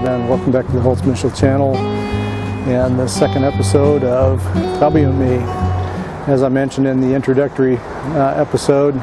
And welcome back to the Holz Michel channel and the second episode of Me. As I mentioned in the introductory uh, episode,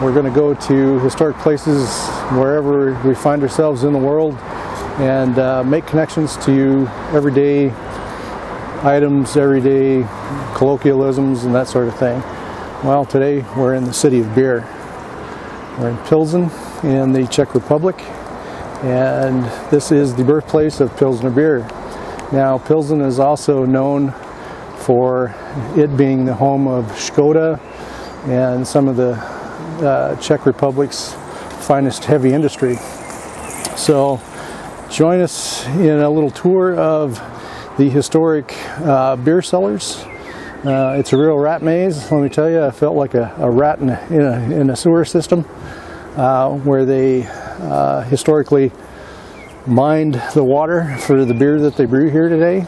we're going to go to historic places wherever we find ourselves in the world and uh, make connections to everyday items, everyday colloquialisms and that sort of thing. Well, today we're in the city of beer. We're in Pilsen in the Czech Republic and this is the birthplace of Pilsner beer. Now Pilsen is also known for it being the home of Skoda and some of the uh, Czech Republic's finest heavy industry. So join us in a little tour of the historic uh, beer cellars. Uh, it's a real rat maze, let me tell you. I felt like a, a rat in a, in a, in a sewer system uh, where they uh, historically mined the water for the beer that they brew here today.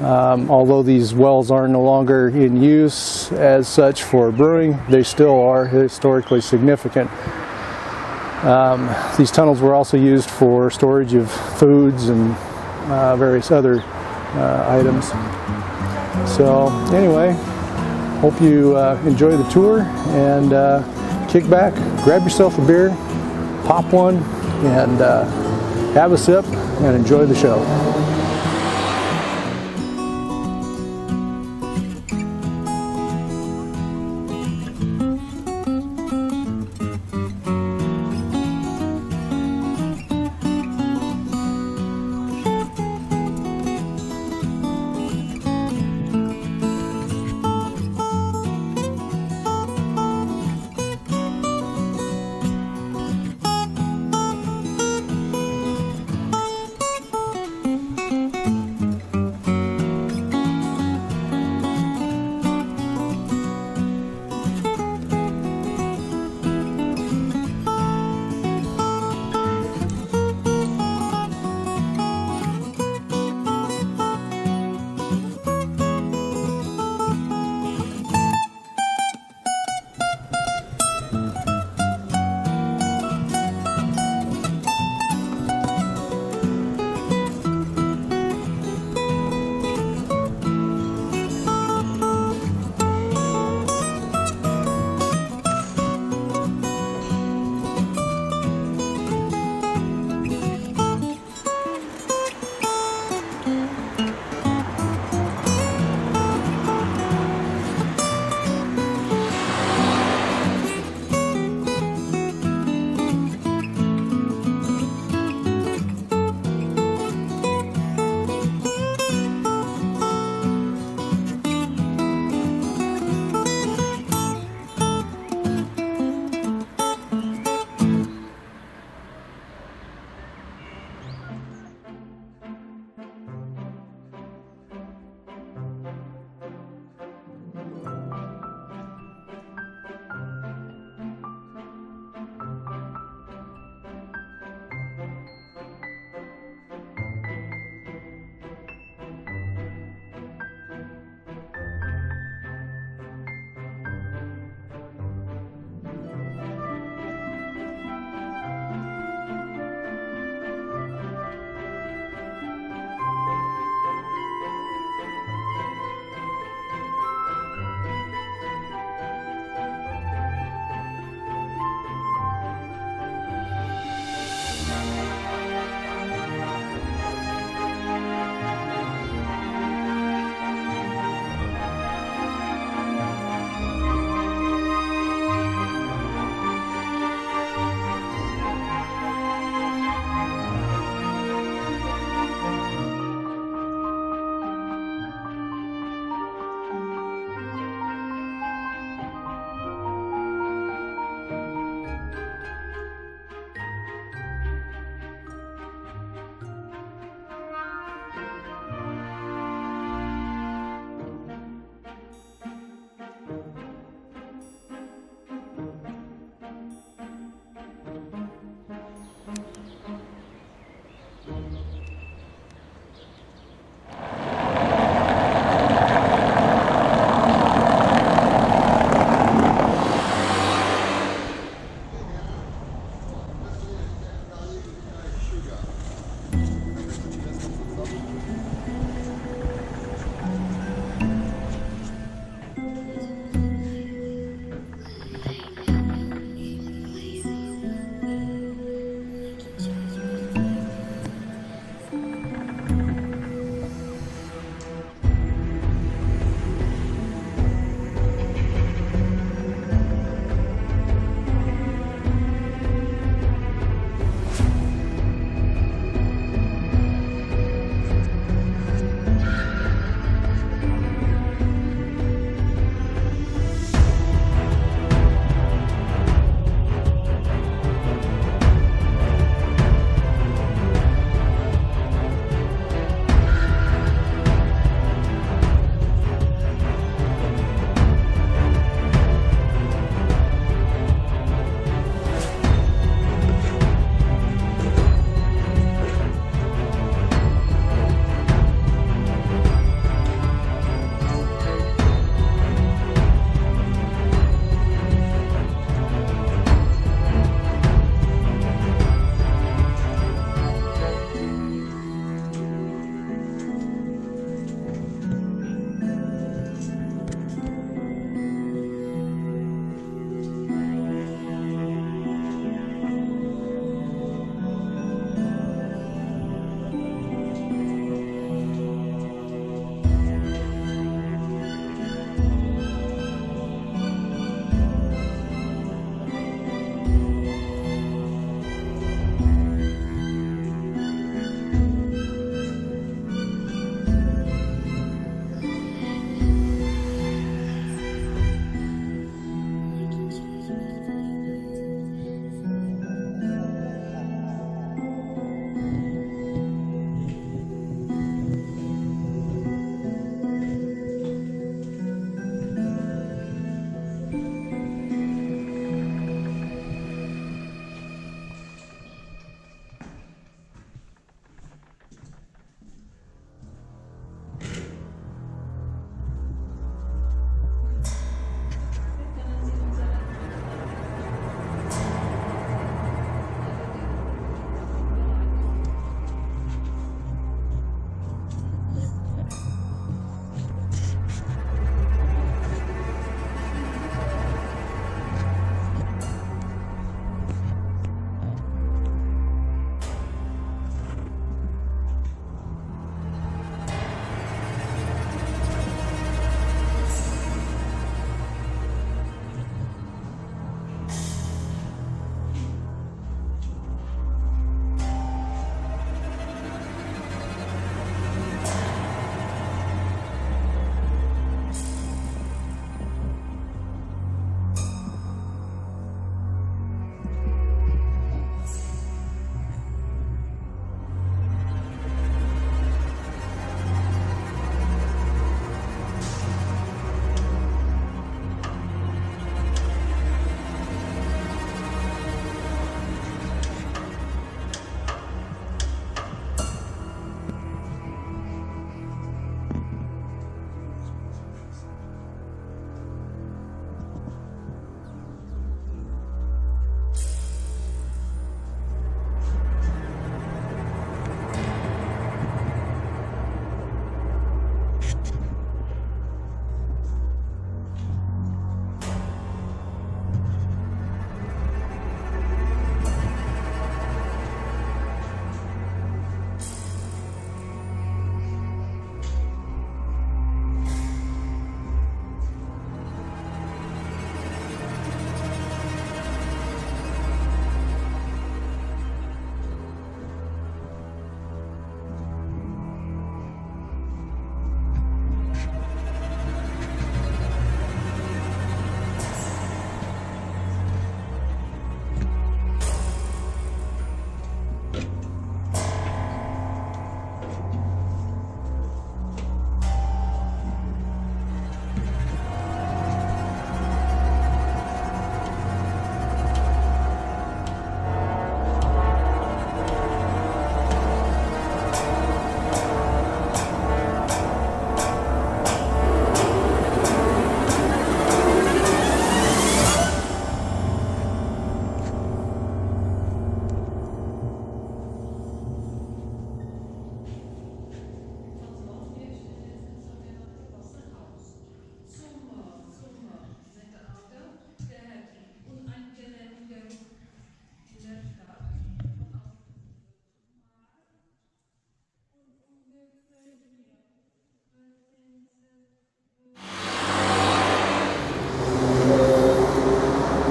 Um, although these wells are no longer in use as such for brewing, they still are historically significant. Um, these tunnels were also used for storage of foods and uh, various other uh, items. So anyway, hope you uh, enjoy the tour and uh, kick back, grab yourself a beer, pop one, and uh, have a sip and enjoy the show.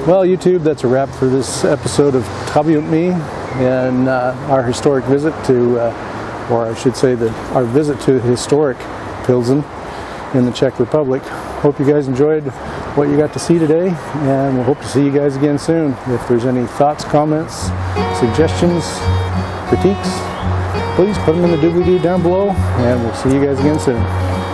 Well, YouTube, that's a wrap for this episode of Trabbi und Mi and uh, our historic visit to, uh, or I should say, the, our visit to historic Pilsen in the Czech Republic. Hope you guys enjoyed what you got to see today, and we'll hope to see you guys again soon. If there's any thoughts, comments, suggestions, critiques, please put them in the doobly-doo down below, and we'll see you guys again soon.